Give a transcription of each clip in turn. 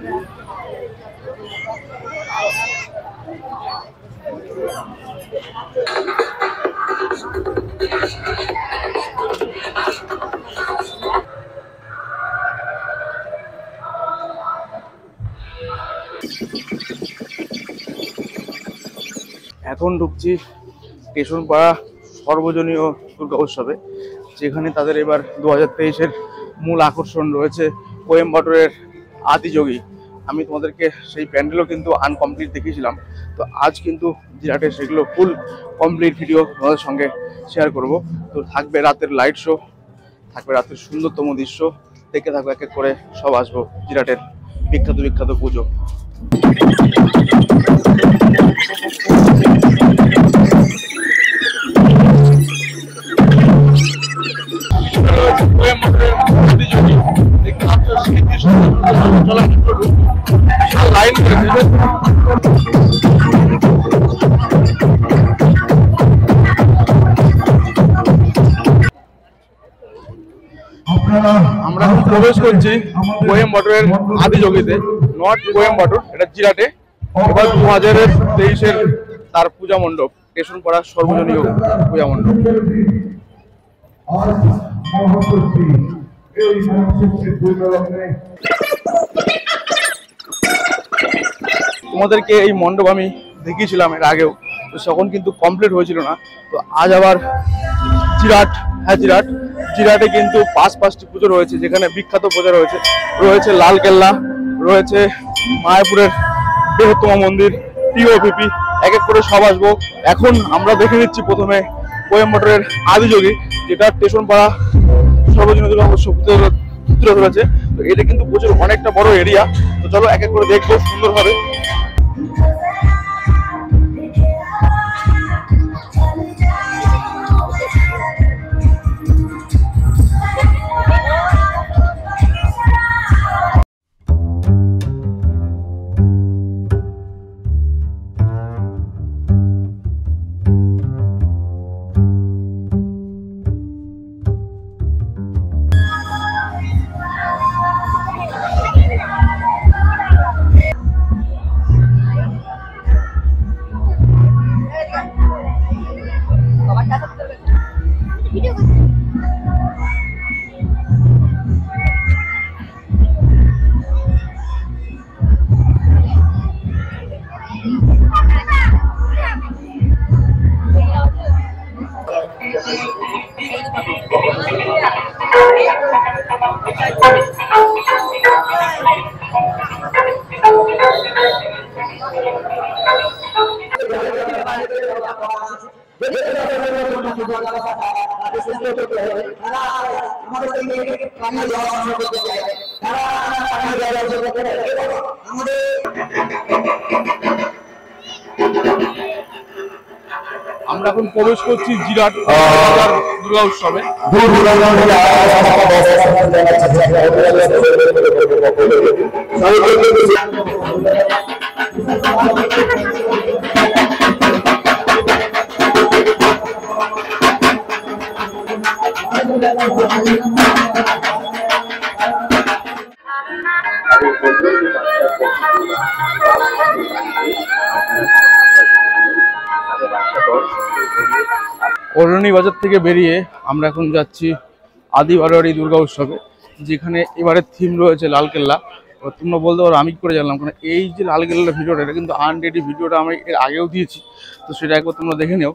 এখন ঢুকছি স্টেশন পাড়া সর্বজনীয় দুর্গা উৎসবে, যেখানে তাদের এবার দু হাজার মূল আকর্ষণ রয়েছে কোয়েম্বাটোরের আদিযোগী আমি তোমাদেরকে সেই প্যান্ডেলও কিন্তু আনকমপ্লিট দেখিয়েছিলাম। তো আজ কিন্তু জিরাটে সেগুলো ফুল কমপ্লিট ভিডিও তোমাদের সঙ্গে শেয়ার করব। তো থাকবে রাতের লাইট শো থাকবে রাতের সুন্দরতম দৃশ্য। দেখে থাকবে এক এক করে সব আসব জিরাটের বিখ্যাত বিখ্যাত পুজো। লাইন আমরা প্রবেশ করছি কোয়েম্বাটোরের আদিযোগীতে নর্থ কোয়েম্বাটোর এটা জিরাটে। এবার দু হাজারের তেইশের তার পূজা মণ্ডপ স্টেশন পাড়ার সর্বজনীয় পূজা মণ্ডপ। এই তোমাদেরকে এই মণ্ডপ আমি দেখিয়েছিলাম এর আগেও। তো তখন কিন্তু কমপ্লিট হয়েছিল না। তো আজ আবার জিরাট হ্যাঁ জিরাট। জিরাটে কিন্তু পাঁচ পাঁচটি পুজো রয়েছে, যেখানে বিখ্যাত পূজা রয়েছে। রয়েছে লাল কেল্লা, রয়েছে মায়াপুরের বৃহত্তম মন্দির টিওপিপি এক এক করে সব আসব। এখন আমরা দেখে নিচ্ছি প্রথমে কোয়েম্বাটোরের আদিযোগী, যেটা স্টেশন পাড়া সর্বজনীয় উৎসব তুলে ধরেছে তো এটা কিন্তু প্রচুর অনেকটা বড় এরিয়া তো চলো এক এক করে দেখব সুন্দরভাবে। আমরা এখন প্রবেশ করছি জিরাট দুর্গা উৎসবে। কলোনি বাজার থেকে বেরিয়ে আমরা এখন যাচ্ছি আদি বারোয়ারি দুর্গা উৎসবে, যেখানে এবারে থিম রয়েছে লালকেল্লা এবার তোমরা বলতে পারো, আমি কি করে জানলাম? কারণ এই যে লালকেল্লার ভিডিওটা, এটা কিন্তু আনরেডি ভিডিওটা আমি এর আগেও দিয়েছি। তো সেটা একবার তোমরা দেখে নিও।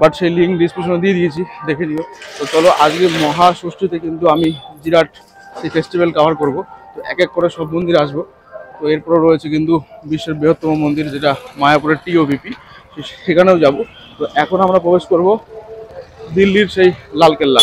বাট সেই লিঙ্ক ডিসক্রিপশনে দিয়ে দিয়েছি, দেখে নিও। তো চলো, আজকে মহাষষ্ঠীতে কিন্তু আমি জিরাট সেই ফেস্টিভ্যাল কভার করব। তো এক এক করে সব মন্দির আসব। তো এরপরও রয়েছে কিন্তু বিশ্বের বৃহত্তম মন্দির যেটা মায়াপুরের টিওবিপি সেখানেও যাব। তো এখন আমরা প্রবেশ করব দিল্লির সেই লালকেল্লা।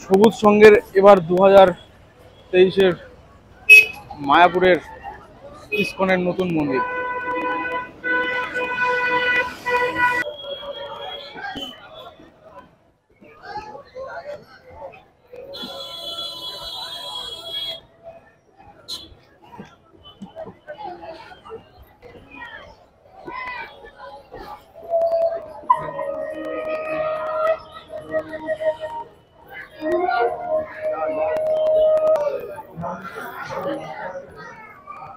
সবুজ সঙ্গের এবার দু হাজার তেইশের মায়াপুরের ইস্কনের নতুন মন্দির